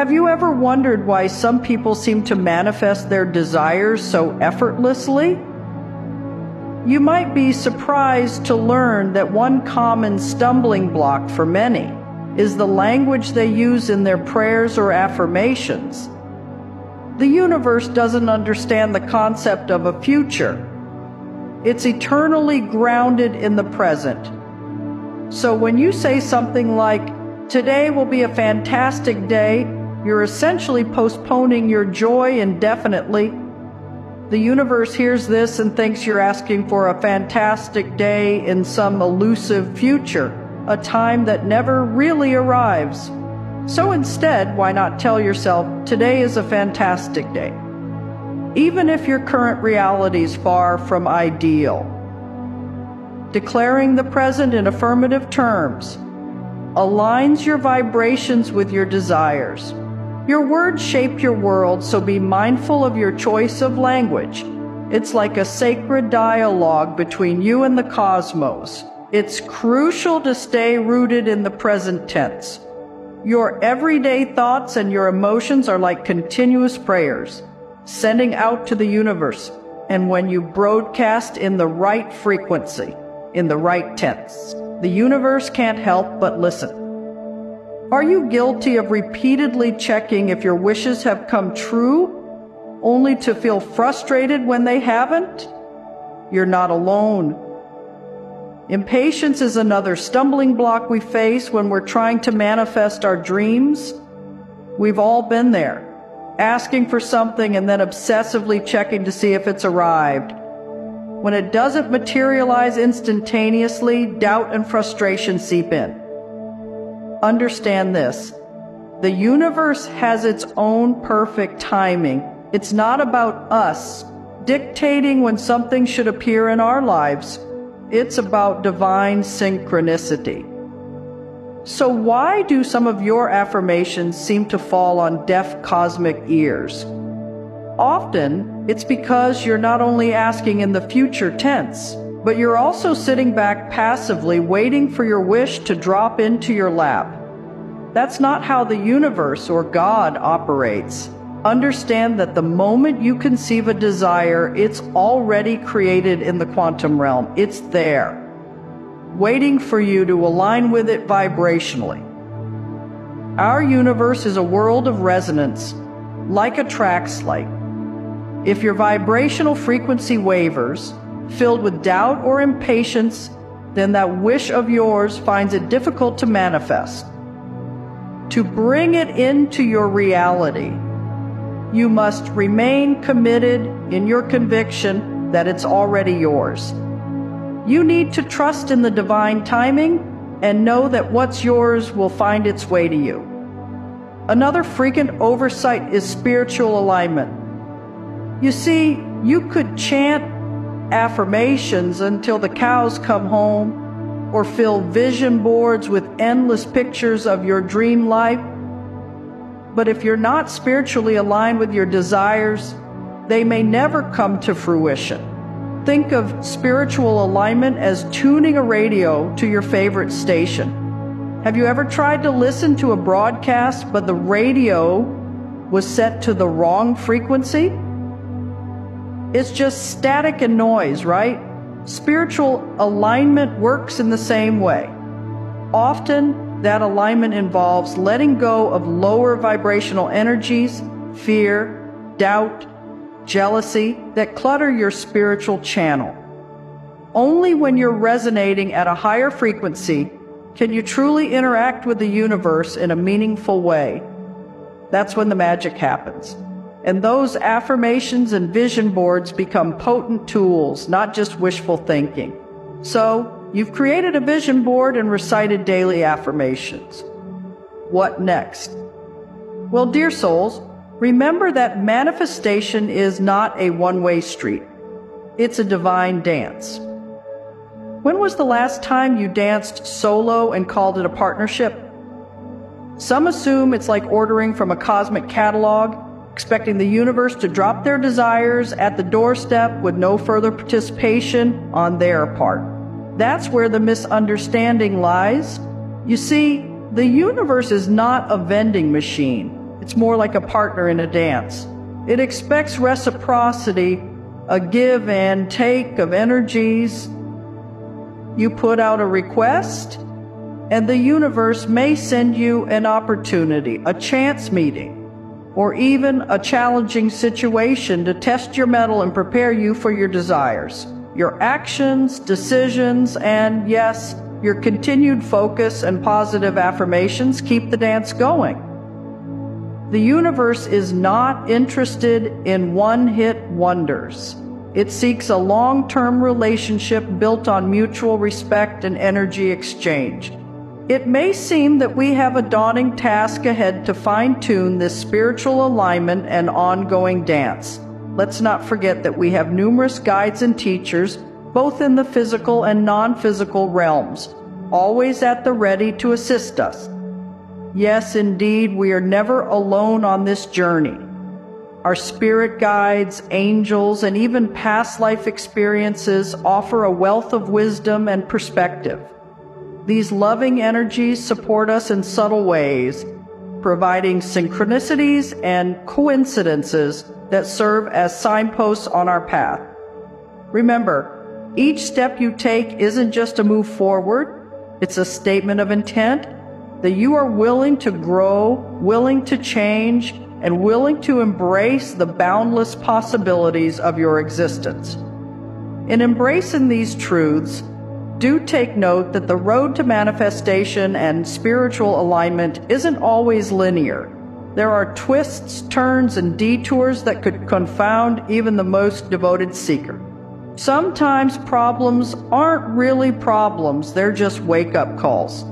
Have you ever wondered why some people seem to manifest their desires so effortlessly? You might be surprised to learn that one common stumbling block for many is the language they use in their prayers or affirmations. The universe doesn't understand the concept of a future. It's eternally grounded in the present. So when you say something like, Today will be a fantastic day, you're essentially postponing your joy indefinitely. The universe hears this and thinks you're asking for a fantastic day in some elusive future, a time that never really arrives. So instead, why not tell yourself, today is a fantastic day? Even if your current reality is far from ideal. Declaring the present in affirmative terms aligns your vibrations with your desires. Your words shape your world, so be mindful of your choice of language. It's like a sacred dialogue between you and the cosmos. It's crucial to stay rooted in the present tense. Your everyday thoughts and your emotions are like continuous prayers, sending out to the universe. And when you broadcast in the right frequency, in the right tense, the universe can't help but listen. Are you guilty of repeatedly checking if your wishes have come true, only to feel frustrated when they haven't? You're not alone. Impatience is another stumbling block we face when we're trying to manifest our dreams. We've all been there, asking for something and then obsessively checking to see if it's arrived. When it doesn't materialize instantaneously, doubt and frustration seep in. Understand this. The universe has its own perfect timing. It's not about us dictating when something should appear in our lives. It's about divine synchronicity. So why do some of your affirmations seem to fall on deaf cosmic ears? Often, it's because you're not only asking in the future tense, but you're also sitting back passively waiting for your wish to drop into your lap. That's not how the universe or God operates. Understand that the moment you conceive a desire, it's already created in the quantum realm. It's there, waiting for you to align with it vibrationally. Our universe is a world of resonance, like a track slate. If your vibrational frequency wavers, filled with doubt or impatience, then that wish of yours finds it difficult to manifest. To bring it into your reality, you must remain committed in your conviction that it's already yours. You need to trust in the divine timing and know that what's yours will find its way to you. Another frequent oversight is spiritual alignment. You see, you could chant affirmations until the cows come home or fill vision boards with endless pictures of your dream life. But if you're not spiritually aligned with your desires, they may never come to fruition. Think of spiritual alignment as tuning a radio to your favorite station. Have you ever tried to listen to a broadcast, but the radio was set to the wrong frequency? It's just static and noise, right? Spiritual alignment works in the same way. Often, that alignment involves letting go of lower vibrational energies, fear, doubt, jealousy that clutter your spiritual channel. Only when you're resonating at a higher frequency can you truly interact with the universe in a meaningful way. That's when the magic happens. And those affirmations and vision boards become potent tools, not just wishful thinking. So, you've created a vision board and recited daily affirmations. What next? Well, dear souls, remember that manifestation is not a one way street, it's a divine dance. When was the last time you danced solo and called it a partnership? Some assume it's like ordering from a cosmic catalog expecting the universe to drop their desires at the doorstep with no further participation on their part. That's where the misunderstanding lies. You see, the universe is not a vending machine. It's more like a partner in a dance. It expects reciprocity, a give and take of energies. You put out a request, and the universe may send you an opportunity, a chance meeting, or even a challenging situation to test your mettle and prepare you for your desires. Your actions, decisions, and yes, your continued focus and positive affirmations keep the dance going. The universe is not interested in one hit wonders. It seeks a long term relationship built on mutual respect and energy exchange. It may seem that we have a daunting task ahead to fine tune this spiritual alignment and ongoing dance. Let's not forget that we have numerous guides and teachers, both in the physical and non physical realms, always at the ready to assist us. Yes, indeed, we are never alone on this journey. Our spirit guides, angels, and even past life experiences offer a wealth of wisdom and perspective. These loving energies support us in subtle ways, providing synchronicities and coincidences that serve as signposts on our path. Remember, each step you take isn't just a move forward, it's a statement of intent that you are willing to grow, willing to change, and willing to embrace the boundless possibilities of your existence. In embracing these truths, do take note that the road to manifestation and spiritual alignment isn't always linear. There are twists, turns, and detours that could confound even the most devoted seeker. Sometimes problems aren't really problems, they're just wake up calls.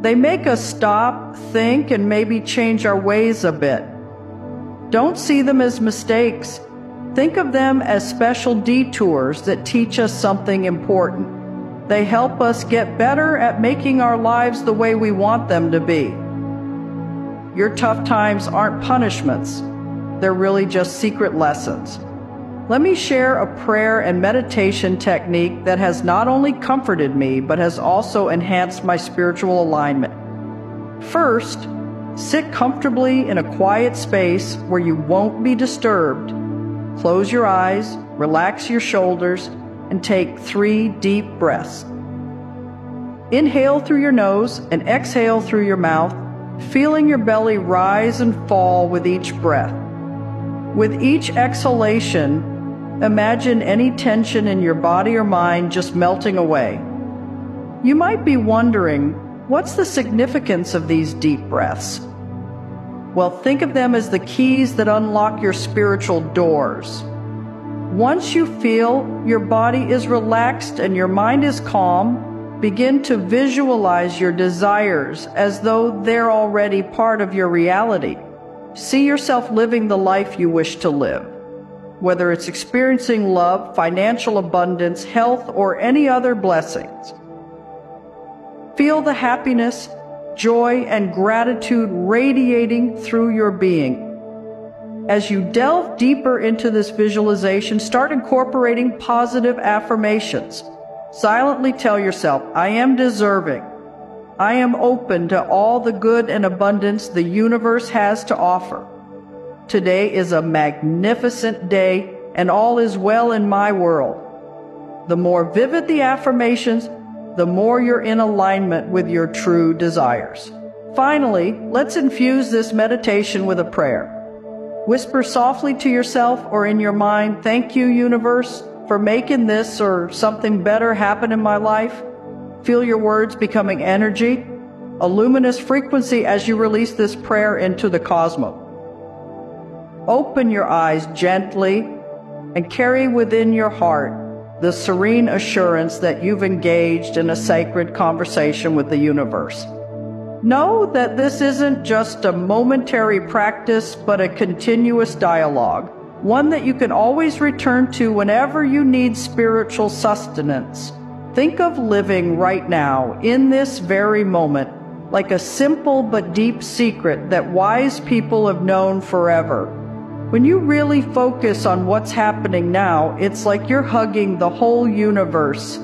They make us stop, think, and maybe change our ways a bit. Don't see them as mistakes. Think of them as special detours that teach us something important. They help us get better at making our lives the way we want them to be. Your tough times aren't punishments, they're really just secret lessons. Let me share a prayer and meditation technique that has not only comforted me, but has also enhanced my spiritual alignment. First, sit comfortably in a quiet space where you won't be disturbed. Close your eyes, relax your shoulders, and take three deep breaths. Inhale through your nose and exhale through your mouth, feeling your belly rise and fall with each breath. With each exhalation, imagine any tension in your body or mind just melting away. You might be wondering, what's the significance of these deep breaths? Well, think of them as the keys that unlock your spiritual doors. Once you feel your body is relaxed and your mind is calm, begin to visualize your desires as though they're already part of your reality. See yourself living the life you wish to live. Whether it's experiencing love, financial abundance, health, or any other blessings. Feel the happiness, joy, and gratitude radiating through your being as you delve deeper into this visualization, start incorporating positive affirmations. Silently tell yourself, I am deserving. I am open to all the good and abundance the universe has to offer. Today is a magnificent day and all is well in my world. The more vivid the affirmations, the more you're in alignment with your true desires. Finally, let's infuse this meditation with a prayer. Whisper softly to yourself or in your mind, Thank you, universe, for making this or something better happen in my life. Feel your words becoming energy, a luminous frequency as you release this prayer into the cosmos. Open your eyes gently and carry within your heart the serene assurance that you've engaged in a sacred conversation with the universe. Know that this isn't just a momentary practice, but a continuous dialogue, one that you can always return to whenever you need spiritual sustenance. Think of living right now, in this very moment, like a simple but deep secret that wise people have known forever. When you really focus on what's happening now, it's like you're hugging the whole universe